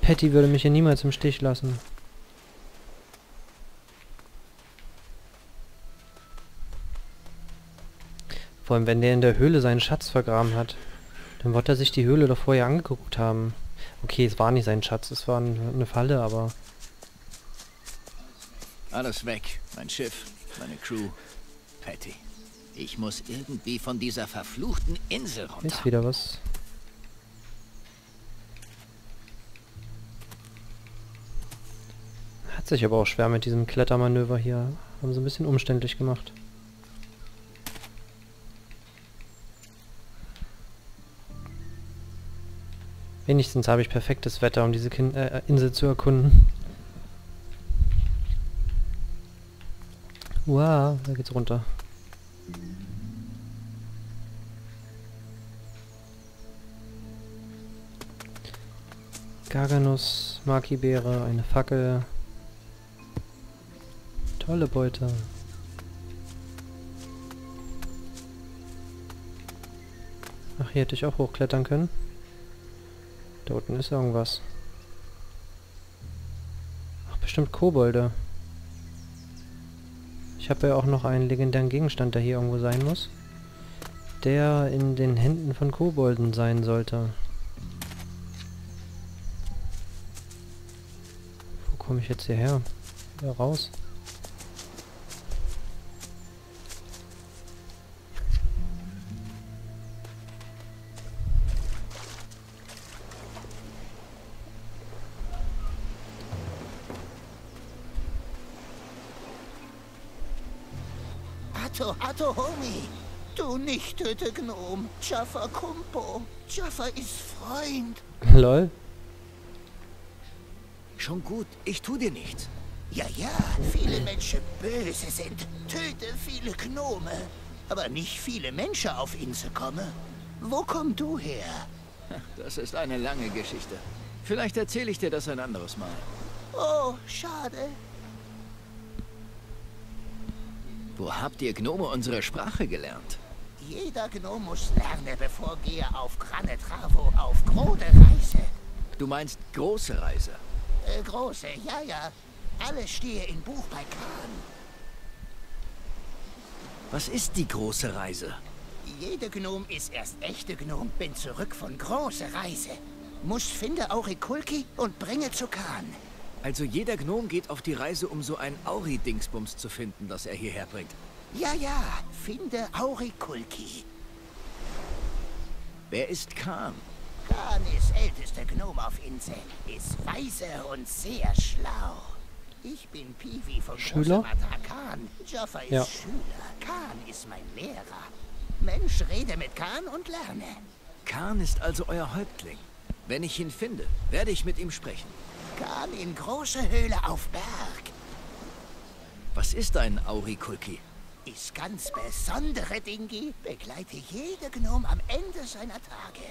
Patty würde mich hier niemals im Stich lassen. Vor allem, wenn der in der Höhle seinen Schatz vergraben hat, dann wird er sich die Höhle doch vorher angeguckt haben. Okay, es war nicht sein Schatz, es war eine Falle, aber... Alles weg. Mein Schiff, meine Crew, Patty. Ich muss irgendwie von dieser verfluchten Insel runter. Ist wieder was. Sich aber auch schwer mit diesem Klettermanöver hier. Haben sie ein bisschen umständlich gemacht. Wenigstens habe ich perfektes Wetter, um diese kind äh, Insel zu erkunden. Wow, da geht's runter. Garganus, Maki-Beere, eine Fackel. Tolle Beute. Ach, hier hätte ich auch hochklettern können. Da unten ist irgendwas. Ach, bestimmt Kobolde. Ich habe ja auch noch einen legendären Gegenstand, der hier irgendwo sein muss. Der in den Händen von Kobolden sein sollte. Wo komme ich jetzt hierher? Wieder raus. Atto, Atto, Homie. Du nicht töte Gnom. Jaffa Kumpo. Jaffa ist Freund. Lol. Schon gut, ich tu dir nichts. Ja, ja, viele Menschen böse sind. Töte viele Gnome. Aber nicht viele Menschen auf Insel kommen. Wo kommst du her? Das ist eine lange Geschichte. Vielleicht erzähle ich dir das ein anderes Mal. Oh, schade. Wo habt ihr Gnome unsere Sprache gelernt? Jeder Gnome muss lernen, bevor gehe auf Granne Travo auf große Reise. Du meinst große Reise? Äh, große, ja, ja. Alles stehe im Buch bei Kahn. Was ist die große Reise? Jeder Gnom ist erst echte Gnom, bin zurück von große Reise. Muss finde Aurikulki und bringe zu Kahn. Also jeder Gnom geht auf die Reise, um so ein Auri-Dingsbums zu finden, das er hierher bringt. Ja, ja, finde Aurikulki. Wer ist Khan? Khan ist ältester Gnom auf Insel, ist weise und sehr schlau. Ich bin Piwi von Schüler? Khan. Jaffa ist Ja. Schüler. Khan ist mein Lehrer. Mensch, rede mit Khan und lerne. Khan ist also euer Häuptling. Wenn ich ihn finde, werde ich mit ihm sprechen. Khan in große Höhle auf Berg. Was ist ein Aurikulki? Ist ganz besondere Dingi, begleite jede Gnom am Ende seiner Tage.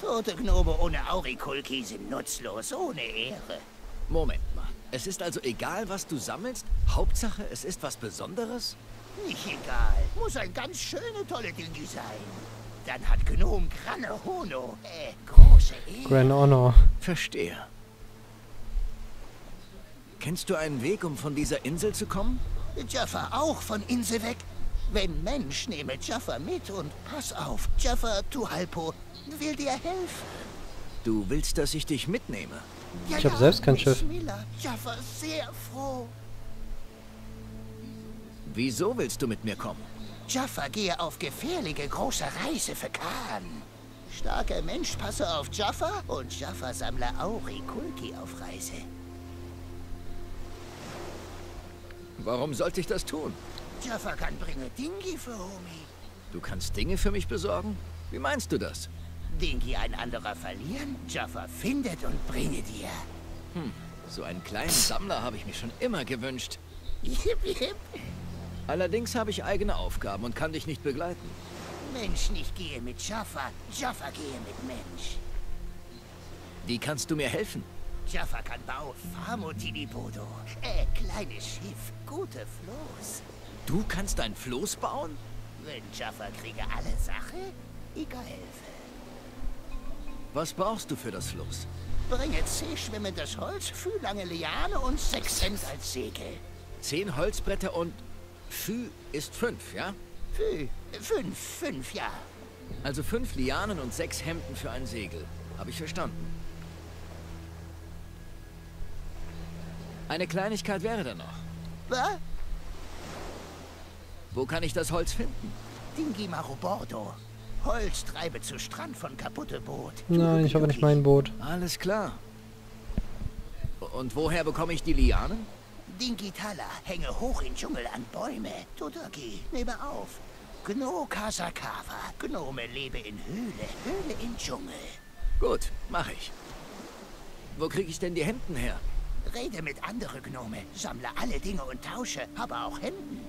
Tote Gnome ohne Aurikulki sind nutzlos, ohne Ehre. Moment mal. Es ist also egal, was du sammelst? Hauptsache, es ist was Besonderes? Nicht egal, muss ein ganz schöne, tolle Dingi sein. Dann hat Gnom Granne Hono, äh, große Ehre. Grand Honor. Verstehe. Kennst du einen Weg, um von dieser Insel zu kommen? Jaffa auch von Insel weg. Wenn Mensch, nehme Jaffa mit und pass auf. Jaffa Tuhalpo will dir helfen. Du willst, dass ich dich mitnehme? Ja, Ich hab selbst kein Schiff. Jaffa sehr froh. Wieso willst du mit mir kommen? Jaffa gehe auf gefährliche große Reise für Khan. Starker Mensch passe auf Jaffa und Jaffa sammle Auri Kulki auf Reise. Warum sollte ich das tun? Jaffa kann bringe Dingi für Homie. Du kannst Dinge für mich besorgen? Wie meinst du das? Dingi ein anderer verlieren, Jaffa findet und bringe dir. So einen kleinen Sammler habe ich mir schon immer gewünscht. Jip, jip. Allerdings habe ich eigene Aufgaben und kann dich nicht begleiten. Mensch nicht gehe mit Jaffa, Jaffa gehe mit Mensch. Wie kannst du mir helfen? Jaffa kann bauen, Famo Tilipodo. Äh, kleines Schiff, gute Floß. Du kannst ein Floß bauen? Wenn Jaffa kriege alle Sache, helfe. Was brauchst du für das Floß? Bringe zehn schwimmendes Holz, für lange Liane und sechs Cent als Segel. Zehn Holzbretter und Fü ist fünf, ja? Fü, fünf, fünf, ja. Also fünf Lianen und sechs Hemden für ein Segel. Habe ich verstanden. Eine Kleinigkeit wäre da noch. Was? Wo kann ich das Holz finden? Dingi Marobordo. Holz treibe zu Strand von kaputte Boot. Nein, ich habe nicht mein Boot. Alles klar. Und woher bekomme ich die Lianen? Dingitala hänge hoch in Dschungel an Bäume. Todaki, nehme auf. Gno Kasakawa. Gnome lebe in Höhle. Höhle in Dschungel. Gut, mache ich. Wo kriege ich denn die Hemden her? Rede mit andere Gnome, sammle alle Dinge und tausche, aber auch Hemden.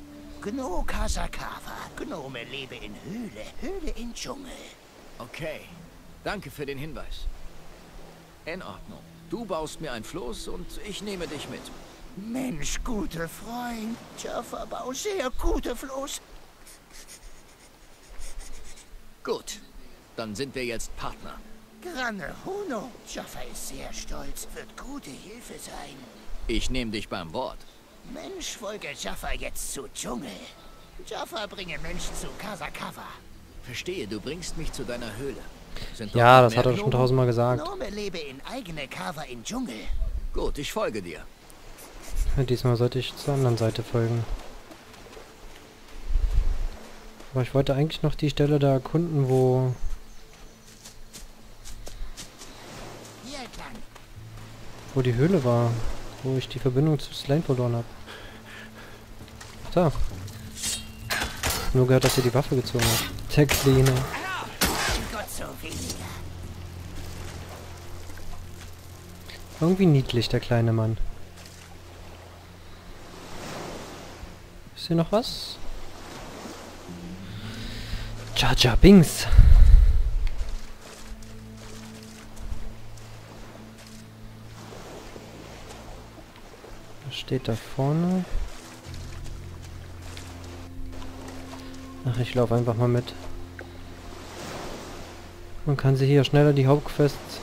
Gno Kasakawa. Gnome lebe in Höhle. Höhle in Dschungel. Okay. Danke für den Hinweis. In Ordnung. Du baust mir ein Floß und ich nehme dich mit. Mensch, gute Freund. Jaffa bau sehr gute Floß. Gut. Dann sind wir jetzt Partner. Granne Huno. Jaffa ist sehr stolz, wird gute Hilfe sein. Ich nehme dich beim Wort. Mensch, folge Jaffa jetzt zu Dschungel. Jaffa bringe Mensch zu Kasakawa. Verstehe, du bringst mich zu deiner Höhle. Sind Ja, das hat er schon tausendmal gesagt. Gnome lebe in eigene Kava im Dschungel. Gut, ich folge dir. Diesmal sollte ich zur anderen Seite folgen. Aber ich wollte eigentlich noch die Stelle da erkunden, wo... Hier entlang. Wo die Höhle war. Wo ich die Verbindung zu Slane verloren habe. Da. Nur gehört, dass er die Waffe gezogen hat. Der Kleine. Irgendwie niedlich, der kleine Mann. Ist hier noch was? Jar Jar Was steht da vorne? Ach, ich laufe einfach mal mit. Man kann sich hier schneller die Hauptquests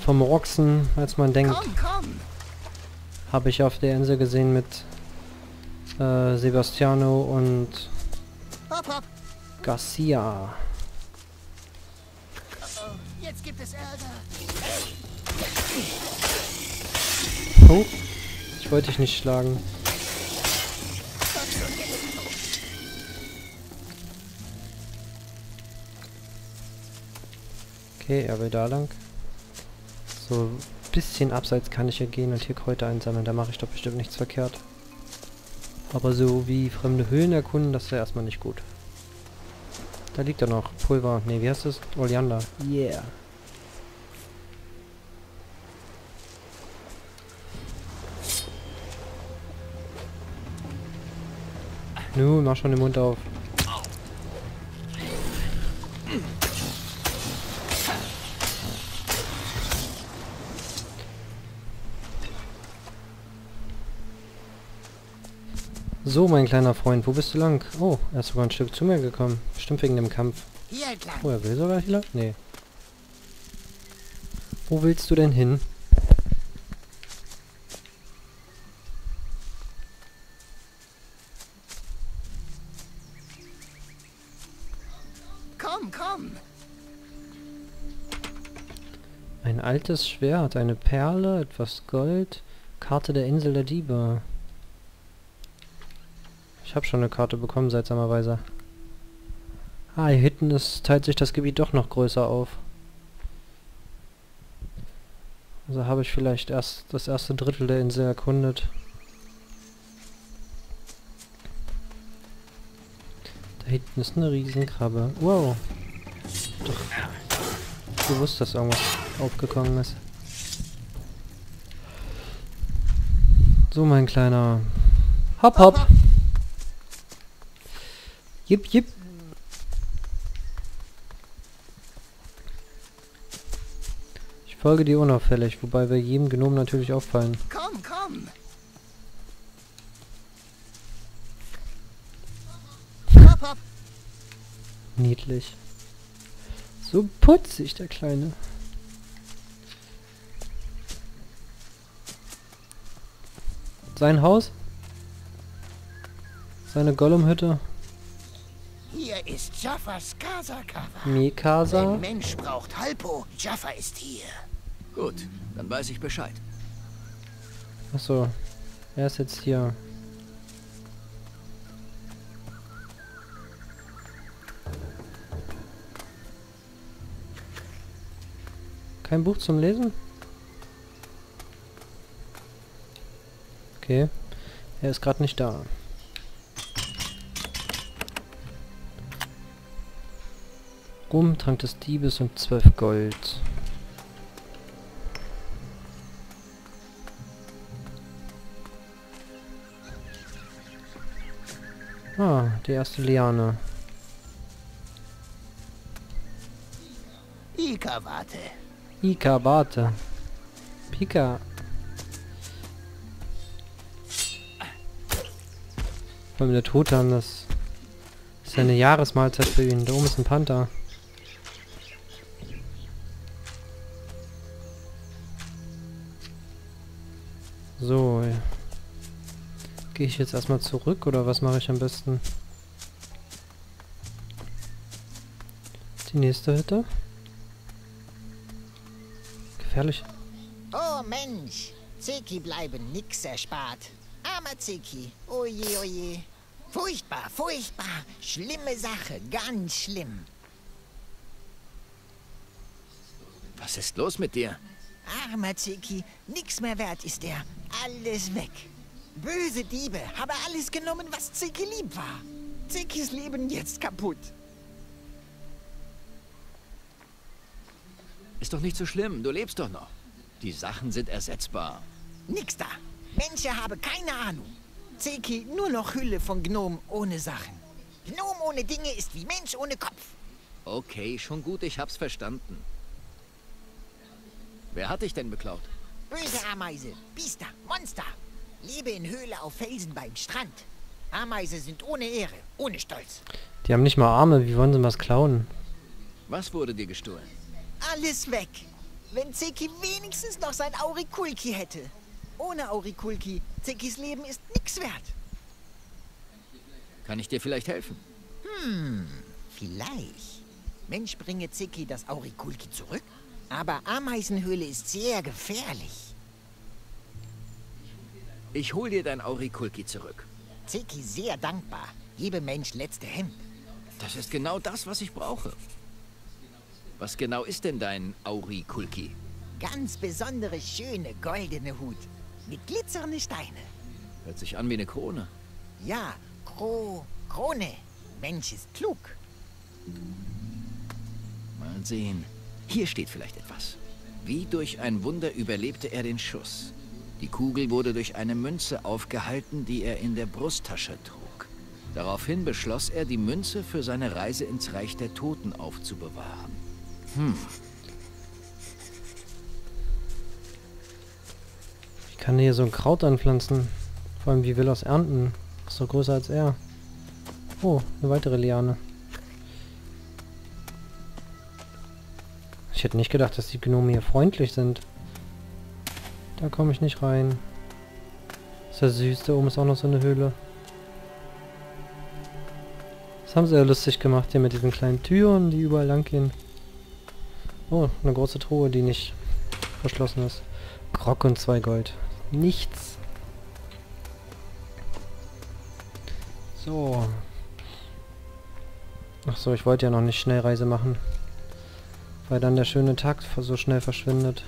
vermurksen, als man denkt. Habe ich auf der Insel gesehen mit äh, Sebastiano und Hopp, hopp. Garcia. Oh, jetzt gibt es Ärger. Oh, ich wollte dich nicht schlagen. Okay, er will da lang. So ein bisschen abseits kann ich hier gehen und hier Kräuter einsammeln. Da mache ich doch bestimmt nichts verkehrt. Aber so wie fremde Höhlen erkunden, das wäre erstmal nicht gut. Da liegt er noch. Pulver. Ne, wie heißt das? Oleander. Yeah. Nu, mach schon den Mund auf. So, mein kleiner Freund, wo bist du lang? Oh, er ist sogar ein Stück zu mir gekommen. Bestimmt wegen dem Kampf. Hier entlang. Oh, er will sogar hier lang? Nee. Wo willst du denn hin? Komm, komm. Ein altes Schwert, eine Perle, etwas Gold, Karte der Insel der Diebe. Ich habe schon eine Karte bekommen, seltsamerweise. Ah, hier hinten ist, teilt sich das Gebiet doch noch größer auf. Also habe ich vielleicht erst das erste Drittel der Insel erkundet. Hinten ist eine Riesenkrabbe. Wow. Doch gewusst, dass irgendwas aufgekommen ist. So, mein kleiner. Hopp, hopp. Jip, jip. Ich folge dir unauffällig, wobei wir jedem Gnom natürlich auffallen. Komm, komm. Pop. Niedlich. So putzig, der Kleine. Sein Haus? Seine Gollumhütte? Hier ist Jaffas Casa Cava. Mikasa? Ein Mensch braucht Halpo. Jaffa ist hier. Gut, dann weiß ich Bescheid. Achso, er ist jetzt hier. Kein Buch zum Lesen? Okay. Er ist gerade nicht da. Rum, Trank des Diebes und 12 Gold. Ah, die erste Liane. Ika, warte. Ika, warte. Pika. Vor allem der Totan, das ist ja eine Jahresmahlzeit für ihn. Da oben ist ein Panther. So. Gehe ich jetzt erstmal zurück oder was mache ich am besten? Die nächste Hütte. Gefährlich. Oh Mensch, Zeki bleiben nix erspart. Armer Zeki, oje, oje. Furchtbar, furchtbar. Schlimme Sache, ganz schlimm. Was ist los mit dir? Armer Zeki, nix mehr wert ist er. Alles weg. Böse Diebe haben alles genommen, was Zeki lieb war. Zekis Leben jetzt kaputt. Ist doch nicht so schlimm, du lebst doch noch. Die Sachen sind ersetzbar. Nix da. Menschen haben keine Ahnung. Zeki nur noch Hülle von Gnom ohne Sachen. Gnom ohne Dinge ist wie Mensch ohne Kopf. Okay, schon gut, ich hab's verstanden. Wer hat dich denn beklaut? Böse Ameise, Biester, Monster. Lebe in Höhle auf Felsen beim Strand. Ameise sind ohne Ehre, ohne Stolz. Die haben nicht mal Arme, wie wollen sie was klauen? Was wurde dir gestohlen? Alles weg. Wenn Zeki wenigstens noch sein Aurikulki hätte. Ohne Aurikulki, Zekis Leben ist nix wert. Kann ich dir vielleicht helfen? Vielleicht. Mensch bringe Zeki das Aurikulki zurück. Aber Ameisenhöhle ist sehr gefährlich. Ich hol dir dein Aurikulki zurück. Zeki sehr dankbar. Jeder Mensch letzte Hemd. Das ist genau das, was ich brauche. Was genau ist denn dein Aurikulki? Ganz besondere schöne goldene Hut. Mit glitzernde Steine. Hört sich an wie eine Krone. Ja, Kro... Krone. Mensch ist klug. Mal sehen. Hier steht vielleicht etwas. Wie durch ein Wunder überlebte er den Schuss. Die Kugel wurde durch eine Münze aufgehalten, die er in der Brusttasche trug. Daraufhin beschloss er, die Münze für seine Reise ins Reich der Toten aufzubewahren. Ich kann hier so ein Kraut anpflanzen. Vor allem, wie will er es ernten? Ist doch größer als er. Oh, eine weitere Liane. Ich hätte nicht gedacht, dass die Gnome hier freundlich sind. Da komme ich nicht rein. Ist ja süß, da oben ist auch noch so eine Höhle. Das haben sie ja lustig gemacht hier mit diesen kleinen Türen, die überall lang gehen. Oh, eine große Truhe, die nicht verschlossen ist. Grog und zwei Gold. Nichts. So. Ach so, ich wollte ja noch nicht Schnellreise machen. Weil dann der schöne Tag so schnell verschwindet.